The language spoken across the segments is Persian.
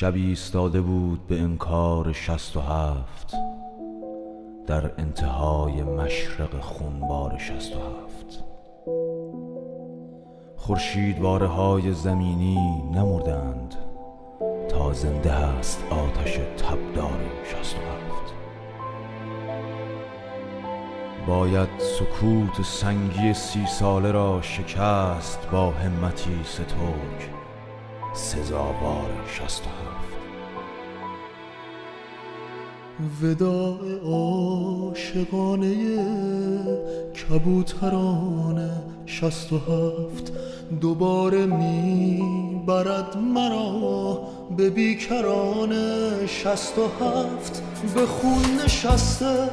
شبی ایستاده بود به انکار شست و هفت در انتهای مشرق خونبار شست و هفت. خورشیدواره های زمینی نمردند تا زنده است آتش تبدار شست و هفت. باید سکوت سنگی سی ساله را شکست با همتی سترگ. سزاوار شست و هفت وداع عاشقانه کبوتران شست و هفت دوباره می برد مرا به بیکران شست و هفت به خون نشسته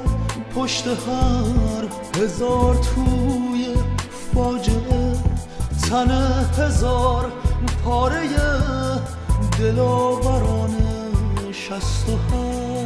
پشت هر هزار توی فاجعه. تن هزار پاره دلاوران شست و هفت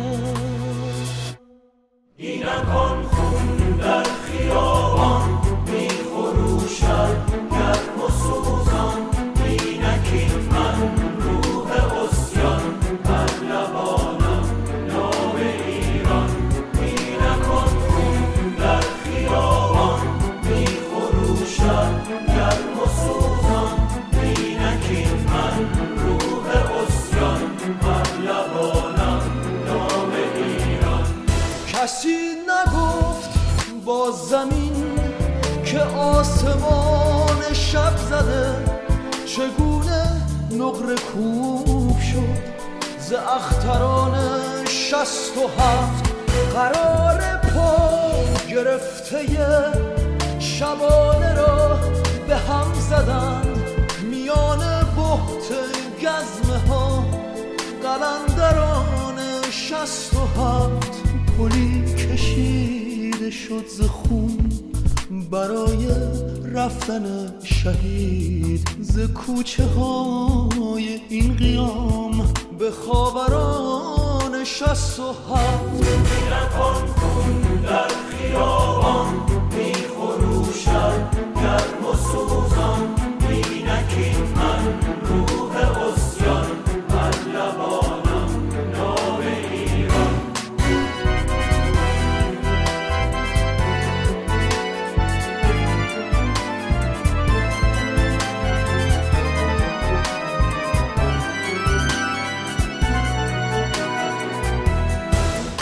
کسی نگفت با زمین که آسمان شب زده. چگونه نقره کوب شد ز اختران شست و هفت؟ قرار پا گرفته شبانه را به هم زدند میان بحت گزمه ها قلندران شست شد ز خون برای رفتن شهید. ز کوچه های این قیام به خاوران شست و هفت. در خیابان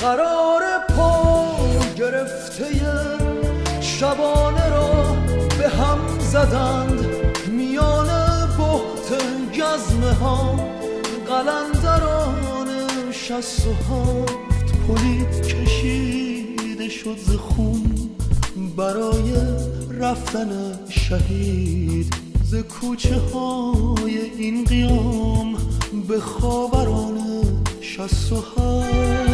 قرار پا گرفته شبانه را به هم زدند میان بحت گزمه ها قلندران شست و هفت. پلی کشیده شد ز خون برای رفتن شهید. ز کوچه های این قیام به خاوران شست و هفت.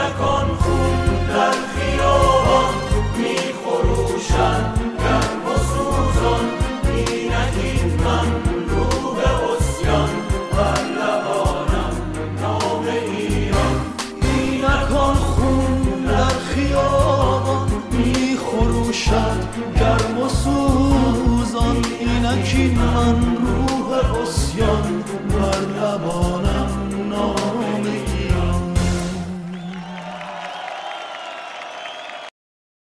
اینکان خون در خیابان. می خروشد گرم و سوزان اینکین من روح اسیان بر لبانم نام ایران. اینکان خون در خیابان. می خروشد گرم و سوزان اینکین من